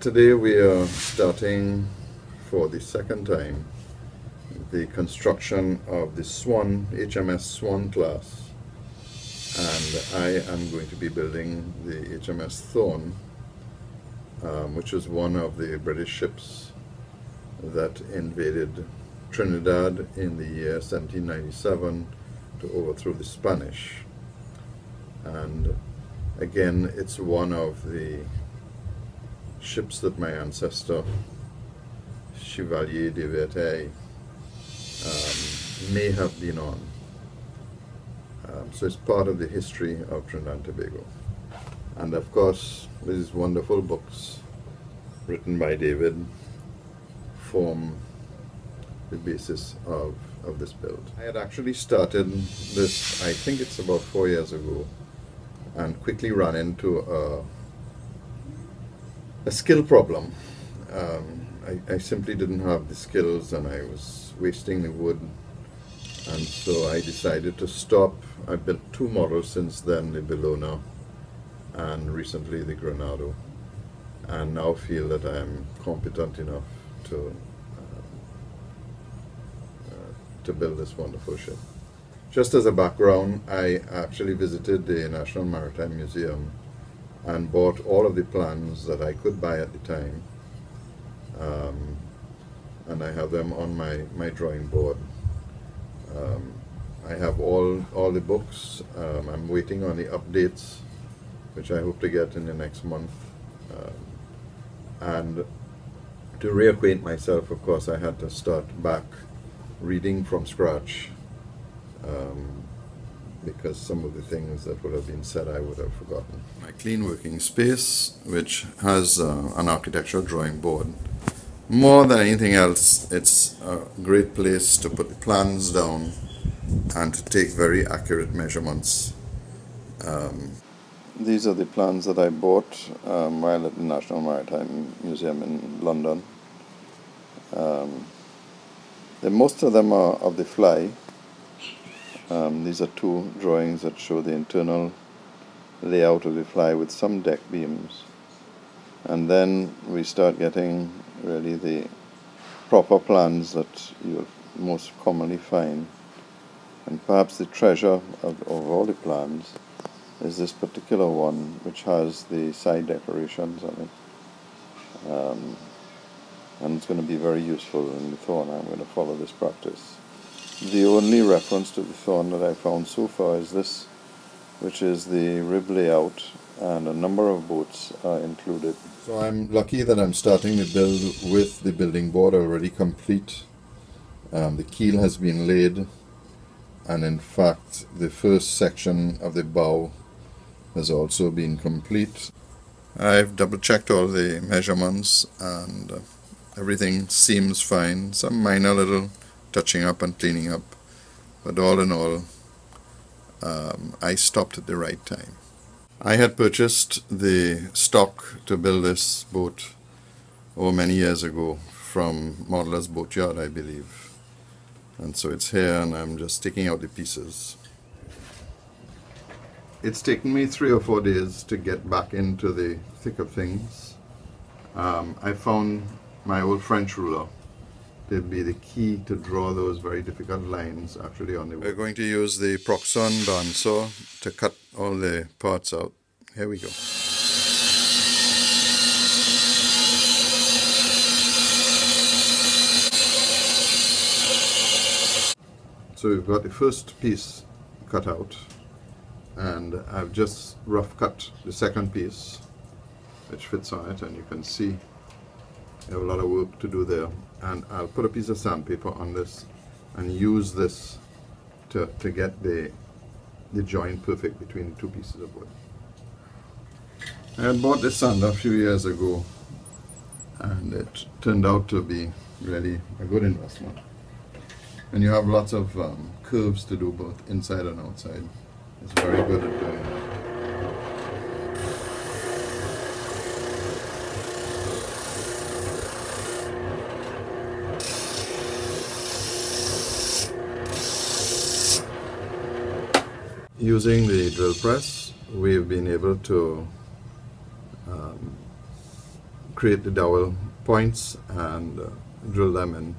Today we are starting for the second time the construction of the Swan, HMS Swan class. And I am going to be building the HMS Thorn um, which was one of the British ships that invaded Trinidad in the year 1797 to overthrow the Spanish. And again it's one of the ships that my ancestor Chevalier de Verteuil um, may have been on. Um, so it's part of the history of Trinidad and Tobago. And of course, these wonderful books written by David form the basis of, of this build. I had actually started this, I think it's about four years ago, and quickly ran into a, a skill problem. Um, I, I simply didn't have the skills and I was wasting the wood and so I decided to stop. I built two models since then, the Bellona and recently the Granado and now feel that I am competent enough to uh, uh, to build this wonderful ship. Just as a background, I actually visited the National Maritime Museum and bought all of the plans that I could buy at the time um, and I have them on my, my drawing board. Um, I have all, all the books. Um, I'm waiting on the updates, which I hope to get in the next month. Um, and to reacquaint myself, of course, I had to start back reading from scratch um, because some of the things that would have been said I would have forgotten. My clean working space, which has uh, an architectural drawing board more than anything else, it's a great place to put the plans down and to take very accurate measurements. Um, these are the plans that I bought um, while at the National Maritime Museum in London. Um, the, most of them are of the fly. Um, these are two drawings that show the internal layout of the fly with some deck beams. And then we start getting really the proper plans that you'll most commonly find. And perhaps the treasure of, of all the plans is this particular one which has the side decorations on it. Um, and it's going to be very useful in the thorn. I'm going to follow this practice. The only reference to the thorn that I found so far is this, which is the rib layout and a number of boats are included. So I'm lucky that I'm starting the build with the building board already complete. Um, the keel has been laid and in fact the first section of the bow has also been complete. I've double checked all the measurements and uh, everything seems fine. Some minor little touching up and cleaning up but all in all um, I stopped at the right time. I had purchased the stock to build this boat oh many years ago from Modeler's Boatyard, I believe. And so it's here and I'm just taking out the pieces. It's taken me three or four days to get back into the thick of things. Um, I found my old French ruler to be the key to draw those very difficult lines actually on the We're going to use the Proxxon bandsaw to cut all the parts out. Here we go. So we've got the first piece cut out and I've just rough cut the second piece which fits on it and you can see I have a lot of work to do there and I'll put a piece of sandpaper on this and use this to, to get the, the joint perfect between the two pieces of wood. I had bought this sander a few years ago and it turned out to be really a good investment. And you have lots of um, curves to do both inside and outside. It's very good at doing that. Using the drill press, we've been able to um, create the dowel points and uh, drill them in.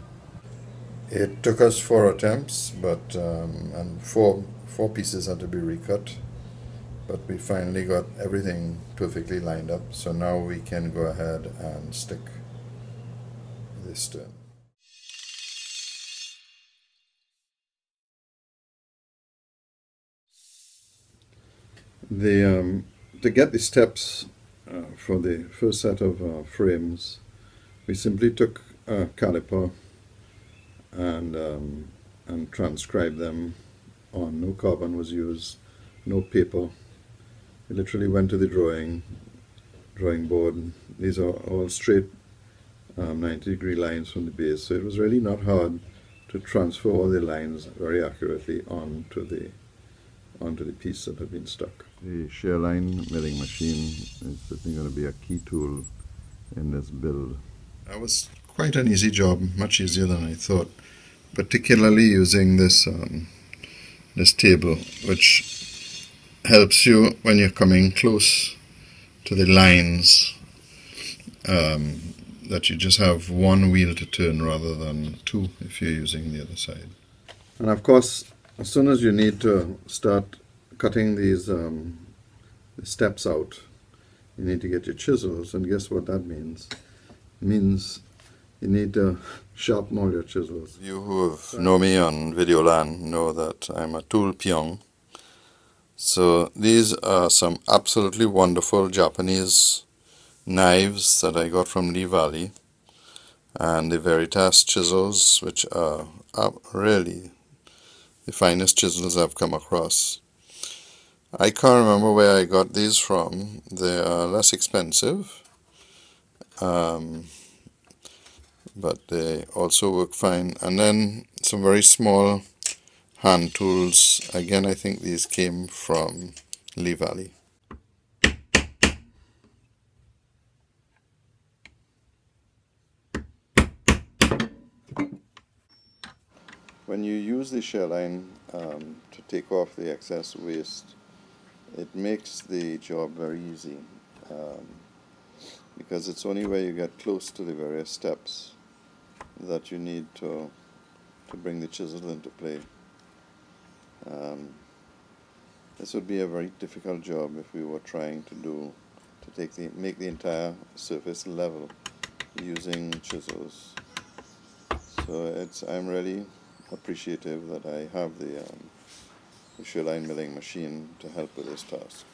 It took us four attempts, but um, and four four pieces had to be recut. But we finally got everything perfectly lined up, so now we can go ahead and stick this stone. The um, to get the steps uh, for the first set of uh, frames, we simply took a caliper and um, and transcribed them on. No carbon was used, no paper. We literally went to the drawing drawing board. These are all straight um, 90 degree lines from the base, so it was really not hard to transfer all the lines very accurately onto the onto the piece that had been stuck. The Sherline milling machine is certainly going to be a key tool in this build. That was quite an easy job, much easier than I thought, particularly using this um, this table, which helps you when you're coming close to the lines um, that you just have one wheel to turn rather than two if you're using the other side. And of course, as soon as you need to start cutting these um, steps out, you need to get your chisels, and guess what that means? It means you need to sharpen all your chisels. You who have know me on Videoland know that I'm a tool pyong. So these are some absolutely wonderful Japanese knives that I got from Lee Valley and the Veritas chisels which are, are really the finest chisels I've come across. I can't remember where I got these from. They are less expensive, um, but they also work fine. And then some very small hand tools. Again, I think these came from Lee Valley. When you use the Sherline um, to take off the excess waste, it makes the job very easy um, because it's only where you get close to the various steps that you need to to bring the chisel into play. Um, this would be a very difficult job if we were trying to do to take the make the entire surface level using chisels. So it's I'm really appreciative that I have the um, the line milling machine to help with this task.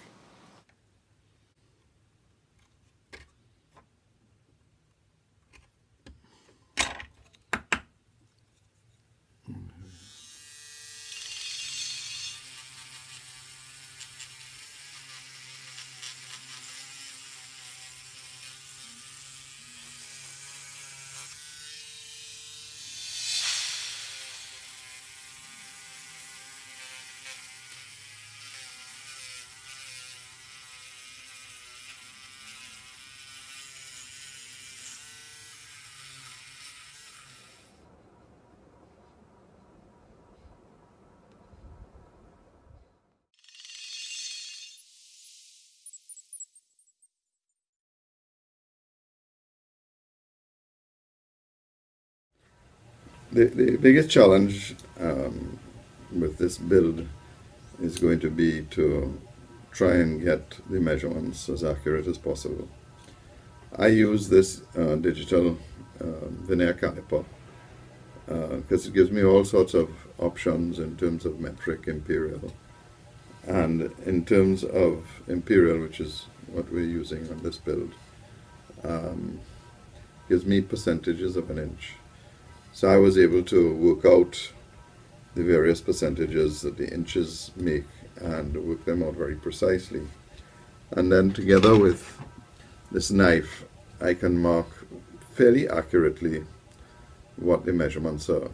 The, the biggest challenge um, with this build is going to be to try and get the measurements as accurate as possible. I use this uh, digital uh, vernier caliper because uh, it gives me all sorts of options in terms of metric, imperial, and in terms of imperial, which is what we're using on this build, um, gives me percentages of an inch. So I was able to work out the various percentages that the inches make and work them out very precisely. And then together with this knife, I can mark fairly accurately what the measurements are.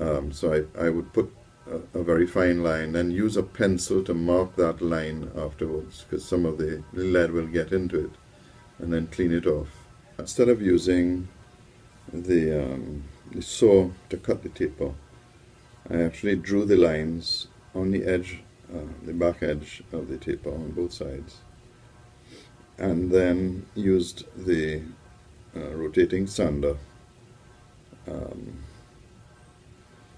Um, so I, I would put a, a, very fine line and use a pencil to mark that line afterwards because some of the, the lead will get into it and then clean it off. Instead of using the, um, the saw to cut the taper, I actually drew the lines on the edge, uh, the back edge of the taper on both sides. and then used the uh, rotating sander um,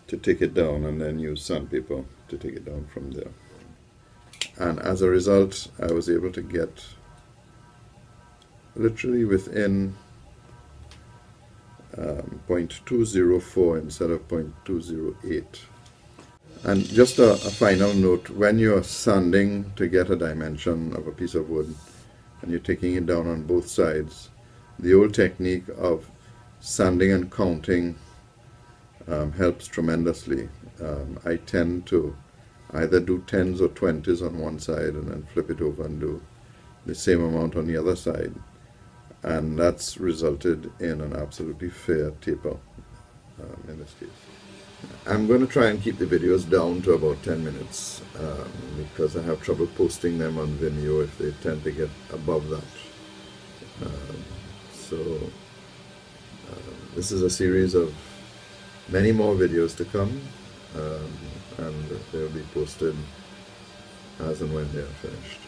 to take it down and then use sandpaper to take it down from there. And as a result, I was able to get literally within um, 0.204 instead of 0.208. And just a, a, final note, when you're sanding to get a dimension of a piece of wood and you're taking it down on both sides, the old technique of sanding and counting um, helps tremendously. Um, I tend to either do tens or twenties on one side and then flip it over and do the same amount on the other side. And that's resulted in an absolutely fair taper um, in this case. I'm going to try and keep the videos down to about 10 minutes um, because I have trouble posting them on Vimeo if they tend to get above that. Um, so uh, this is a series of many more videos to come um, and they'll be posted as and when they are finished.